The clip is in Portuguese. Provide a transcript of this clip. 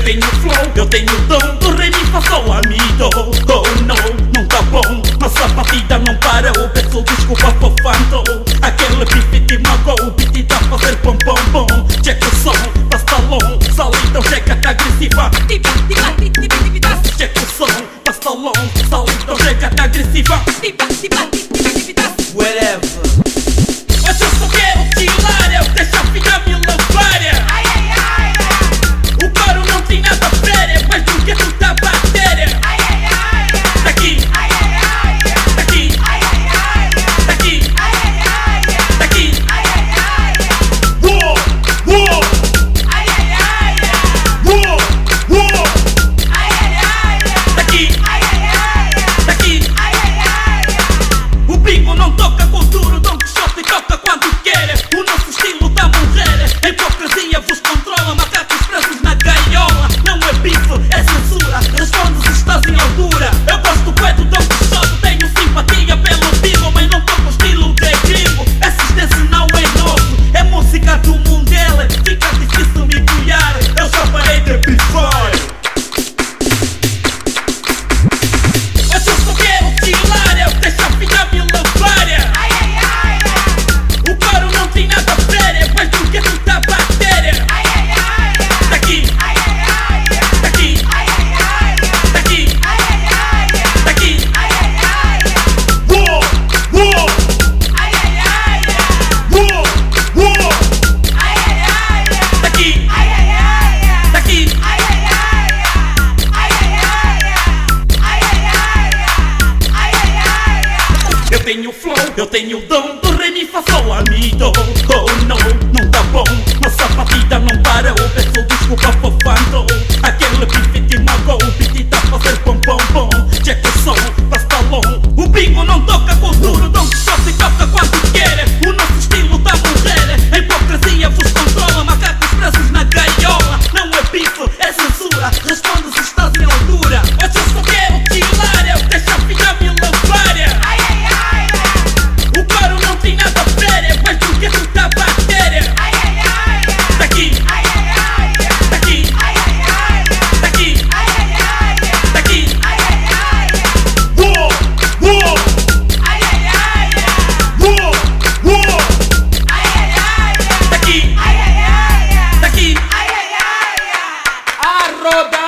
Eu tenho flow, eu tenho dom. Do rei me passou a mi, do, oh, Não, não tá bom. Nossa batida não para O peço desculpa pro fanto Aquele bife te magoou O beat tá a fazer pom pom pom. Jackson, tá salão Salidão chega tá agressiva. Check o som, passa long. Tá salão Salidão chega tá agressiva Whatever. tenho flow, eu tenho dom. Do re mi fa sol a mi do Oh não, não tá bom. Nossa batida não para, eu peço desculpa pro fando Aquele pivete mago, o beat tá fazer pom pom pom Jack o som, O bingo não toca com duro, dom que só se toca quando quer O nosso estilo tá morrer A hipocrisia vos controla, macacos presos na gaiola Não é bife, é censura, responde-se Rob.